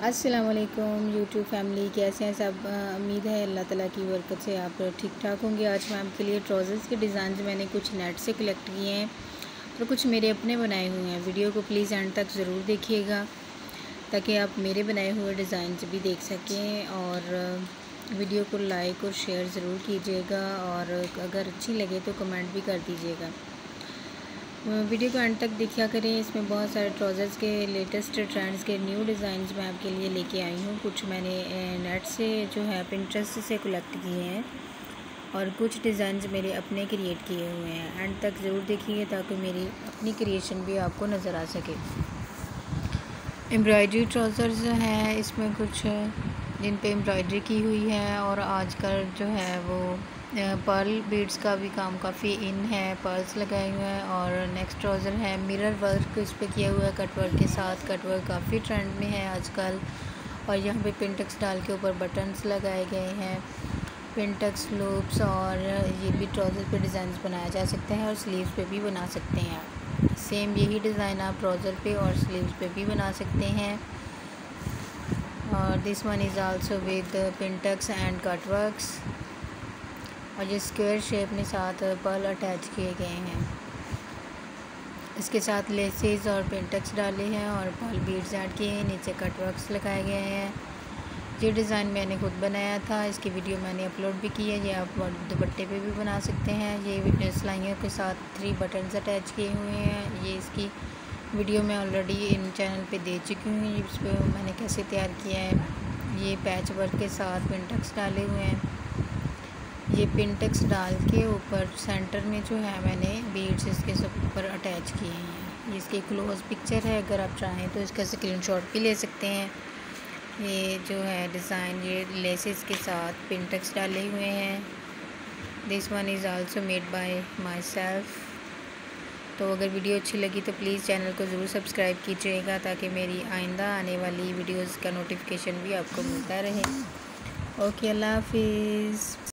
अस्सलाम वालेकुम YouTube family कैसे हैं सब? उम्मीद है अल्लाह ताला की बरकत से आप ठीक ठाक होंगे। आज मैं आपके लिए ट्राउज़र्स के डिज़ाइन मैंने कुछ नेट से कलेक्ट किए हैं और कुछ मेरे अपने बनाए हुए हैं। वीडियो को प्लीज़ एंड तक ज़रूर देखिएगा, ताकि आप मेरे बनाए हुए डिज़ाइन भी देख सकें और वीडियो को लाइक और शेयर ज़रूर कीजिएगा और अगर अच्छी लगे तो कमेंट भी कर दीजिएगा। वीडियो को एंड तक देखा करें। इसमें बहुत सारे ट्राउज़र्स के लेटेस्ट ट्रेंड्स के न्यू डिज़ाइन मैं आपके लिए लेके आई हूँ। कुछ मैंने नेट से जो है पिंट्रेस्ट से कलेक्ट किए हैं और कुछ डिज़ाइन मेरे अपने क्रिएट किए हुए हैं। एंड तक ज़रूर देखिए ताकि मेरी अपनी क्रिएशन भी आपको नज़र आ सके। एम्ब्रॉयडरी ट्राउज़र्स हैं। इसमें कुछ जिन पे एम्ब्रॉयडरी की हुई है और आजकल जो है वो पर्ल बीड्स का भी काम काफ़ी इन है पर्ल्स लगाए हुए हैं और नेक्स्ट ट्राउज़र है। मिरर वर्क इस पर किया हुआ है कटवर्क के साथ। कटवर्क काफ़ी ट्रेंड में है आजकल। और यहाँ पे पिंटक्स डाल के ऊपर बटन्स लगाए गए हैं। पिंटक्स लूप्स और ये भी ट्राउज़र पे डिज़ाइन बनाया जा सकते हैं और स्लीव्स पे भी बना सकते हैं। आप सेम यही डिज़ाइन आप ट्राउज़र पे और स्लीव्स पे भी बना सकते हैं। और this one is also with pintucks and cutworks और ये स्क्वायर शेप में साथ पर्ल अटैच किए गए हैं। इसके साथ लेसेस और पेंटक्स डाले हैं और पर्ल बीड्स ऐड किए हैं। नीचे कटवर्क्स लगाए गए हैं। ये डिज़ाइन मैंने खुद बनाया था। इसकी वीडियो मैंने अपलोड भी की है। ये आप दुपट्टे पे भी बना सकते हैं। ये सिलाइयों के साथ थ्री बटन्स अटैच किए हुए हैं। ये इसकी वीडियो मैं ऑलरेडी इन चैनल पे दे चुकी हूँ। इस पर मैंने कैसे तैयार किया है? ये पैच वर्क के साथ पिंटक्स डाले हुए हैं। ये पिनटेक्स डाल के ऊपर सेंटर में जो है मैंने बीड्स इसके सब ऊपर अटैच किए हैं। इसकी क्लोज पिक्चर है, अगर आप चाहें तो इसका स्क्रीनशॉट भी ले सकते हैं। ये जो है डिज़ाइन, ये लेसेस के साथ पिनटेक्स डाले हुए हैं। This one is also made by myself तो अगर वीडियो अच्छी लगी तो प्लीज़ चैनल को ज़रूर सब्सक्राइब कीजिएगा ताकि मेरी आइंदा आने वाली वीडियोज़ का नोटिफिकेशन भी आपको मिलता रहे। ओके, अल्लाह हाफिज़।